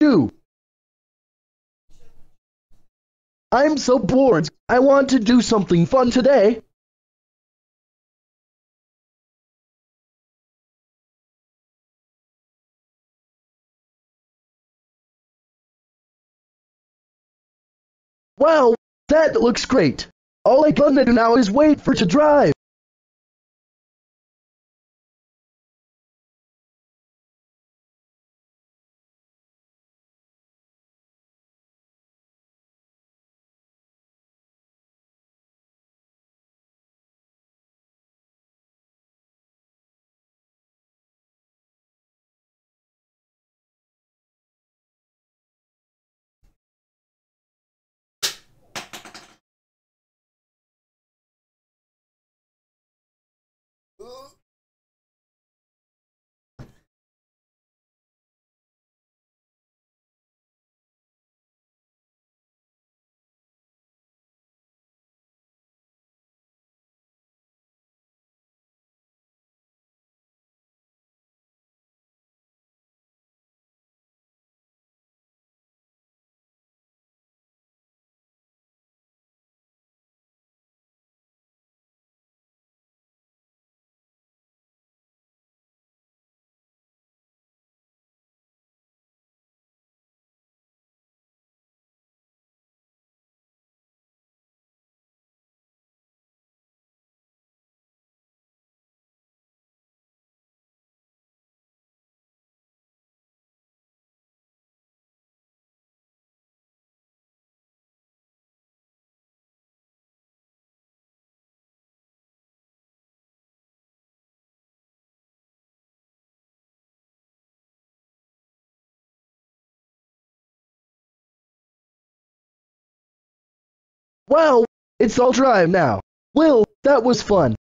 do? I'm so bored. I want to do something fun today. Wow, that looks great. All I gonna do now is wait for to drive. Well, Wow, it's all dry now. Will, that was fun.